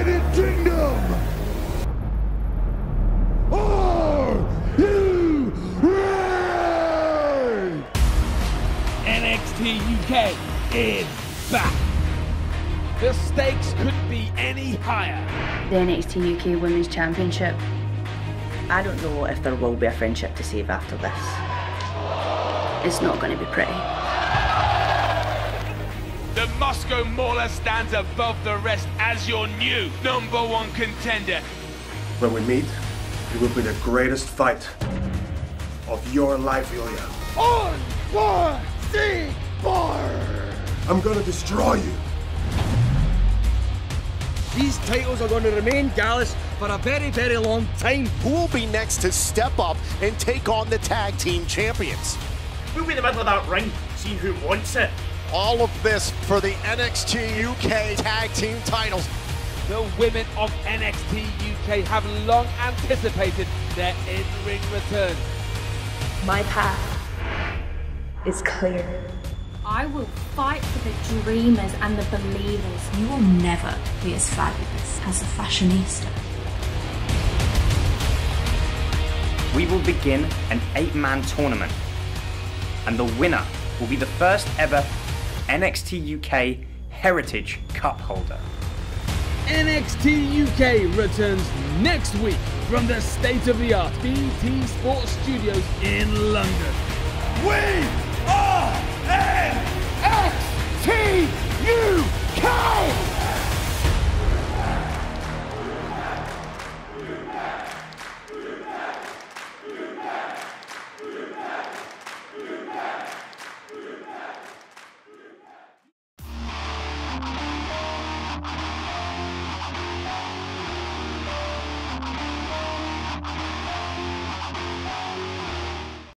United Kingdom. Are you ready? NXT UK is back. The stakes couldn't be any higher. The NXT UK Women's Championship. I don't know if there will be a friendship to save after this. It's not going to be pretty. The Moscow Mauler stands above the rest as your new number one contender. When we meet, it will be the greatest fight of your life, Ilja. On one, three, four. I'm gonna destroy you. These titles are going to remain Gallus for a very, very long time. Who will be next to step up and take on the tag team champions? We'll be in the middle of that ring, see who wants it. All of this for the NXT UK tag team titles. The women of NXT UK have long anticipated their in-ring return. My path is clear. I will fight for the dreamers and the believers. You will never be as fabulous as a fashionista. We will begin an eight-man tournament, and the winner will be the first ever NXT UK Heritage Cup holder. NXT UK returns next week from the state-of-the-art BT Sports Studios in London. We